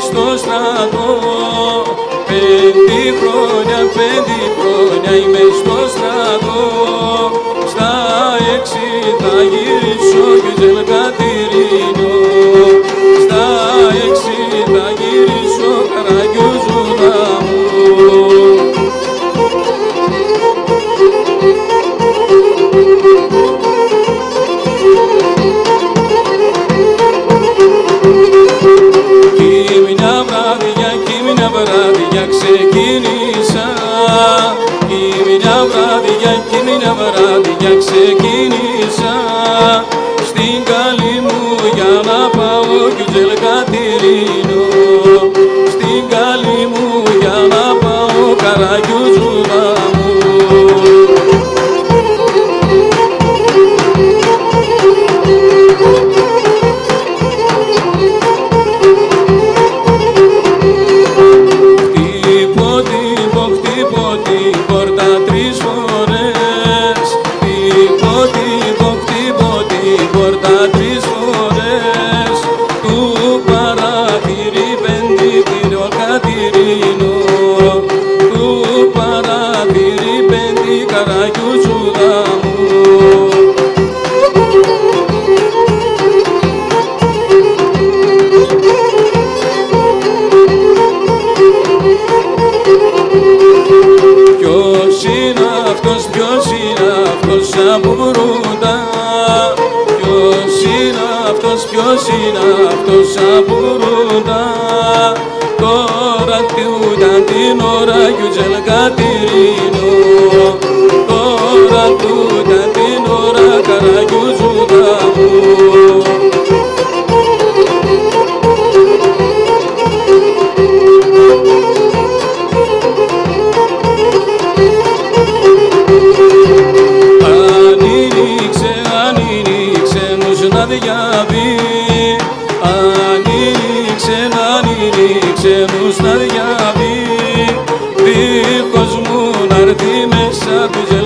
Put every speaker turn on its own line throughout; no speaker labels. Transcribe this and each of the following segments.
στο στρατό. Πέντε χρόνια, πέντε χρόνια είμαι στο στρατό. ξεκίνησα. Κι μια βραδιά, κι μια βραδιά ξεκίνησα. Στην καλή μου για να πάω κι ουζελ κατηρία ποιος είναι αυτός σαμπουρούντα Τώρα τι ούτε την ώρα γιουτζελ κατηρίνω güzel.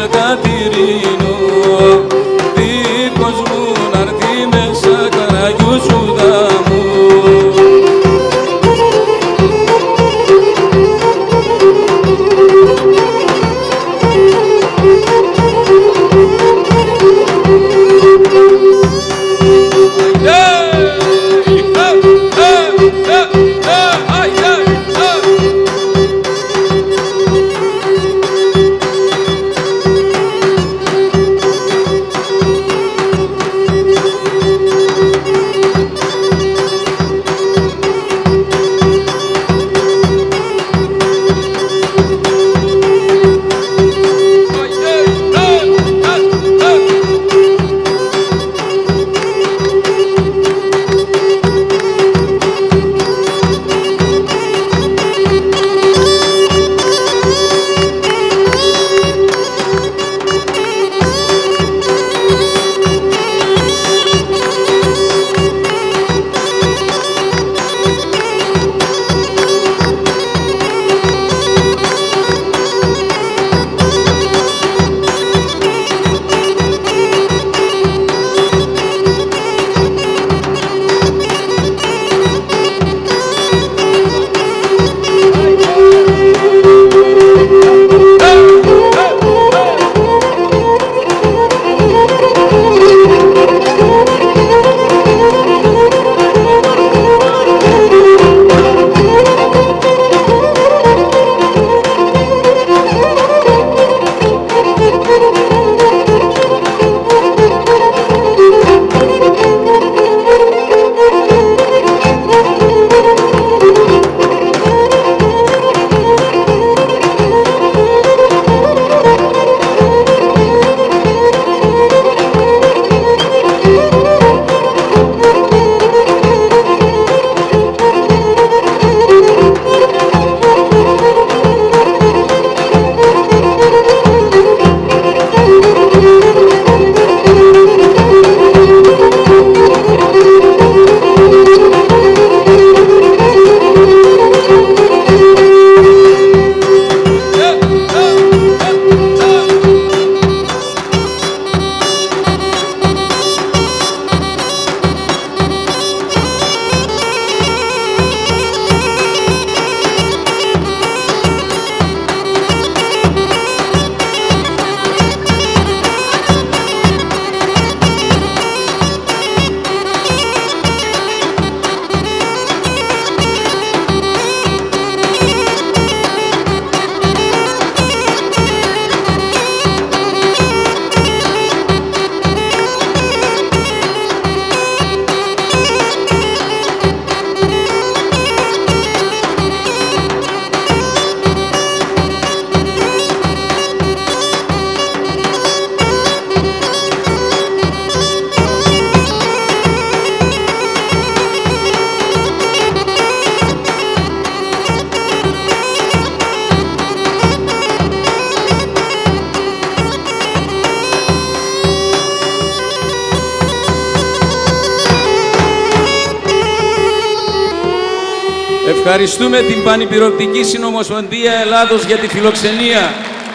Ευχαριστούμε την Πανυπηροκτική Συνομοσπονδία Ελλάδος για τη φιλοξενία,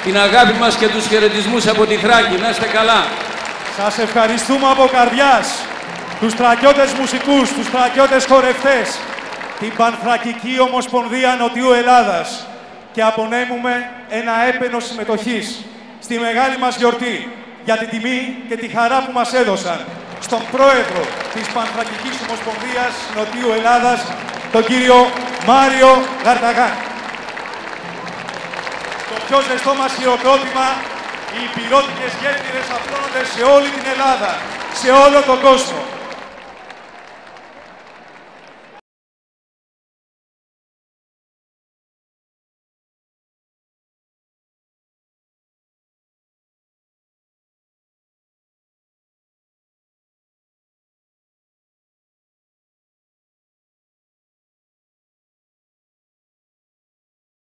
την αγάπη μας και τους χαιρετισμούς από τη Θράκη. Να είστε καλά.
Σας ευχαριστούμε από καρδιάς τους τρακιώτες μουσικούς, τους τρακιώτες χορευτές, την Πανθρακική Ομοσπονδία Νοτιού Ελλάδας και απονέμουμε ένα έπαινο συμμετοχής στη μεγάλη μας γιορτή για την τιμή και τη χαρά που μας έδωσαν στον πρόεδρο της Πανθρακικής Ομοσπονδίας Νοτιού Ελλάδας, τον κύριο Μάριο Γαρταγάν. Το πιο ζεστό μας χειροκρότημα, οι πυρότικες γέφυρες απλώνονται σε όλη την Ελλάδα, σε όλο τον κόσμο.